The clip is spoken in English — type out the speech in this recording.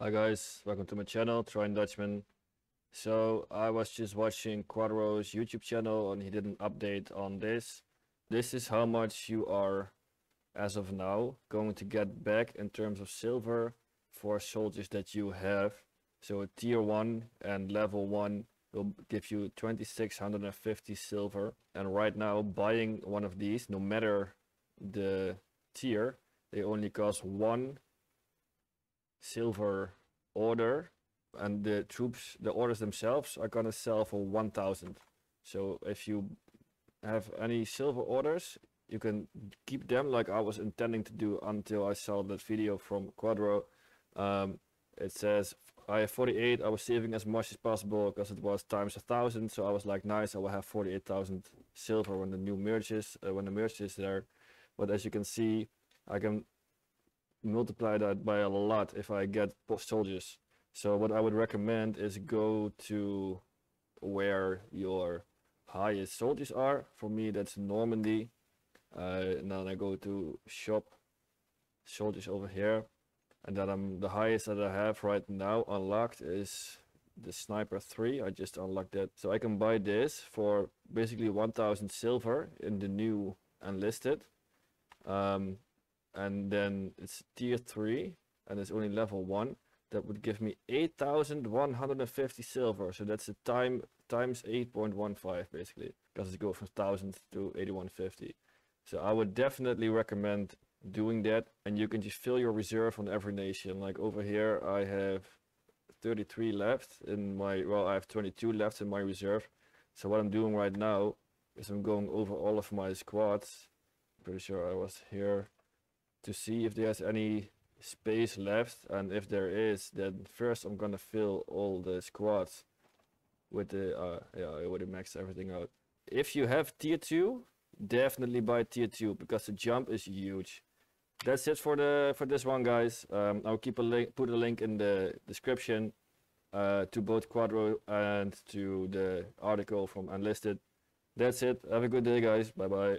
Hi guys, welcome to my channel, TryingDutchman. So I was just watching Quadro's YouTube channel and he did an update on this. This is how much you are, as of now, going to get back in terms of silver for soldiers that you have. So tier 1 and level 1 will give you 2650 silver. And right now buying one of these, no matter the tier, they only cost one silver order and the troops the orders themselves are gonna sell for 1000 so if you have any silver orders you can keep them like I was intending to do until I saw that video from Quadro. Um, it says I have 48 I was saving as much as possible because it was times a thousand so I was like nice I will have 48,000 silver when the new merges uh, when the merge is there but as you can see I can multiply that by a lot if I get soldiers. So what I would recommend is go to where your highest soldiers are. For me, that's Normandy. Uh, and then I go to shop soldiers over here. And then I'm the highest that I have right now unlocked is the sniper 3 i just unlocked that so i can buy this for basically 1000 silver in the new enlisted um, and then it's tier 3 and it's only level 1 that would give me 8150 silver. So that's a time times 8.15 basically because it goes from 1000 to 8150 so i would definitely recommend doing that and you can just fill your reserve on every nation. Like over here i have 33 left in my well i have 22 left in my reserve. So what i'm doing right now is i'm going over all of my squads. Pretty sure i was here to see if there's any space left and if there is then first I'm gonna fill all the squads with the uh, yeah I already maxed everything out. If you have tier 2 definitely buy tier 2 because the jump is huge. That's it for the for this one guys. Um, I'll keep a link put a link in the description uh, to both Quadro and to the article from Enlisted that's it. Have a good day guys. Bye bye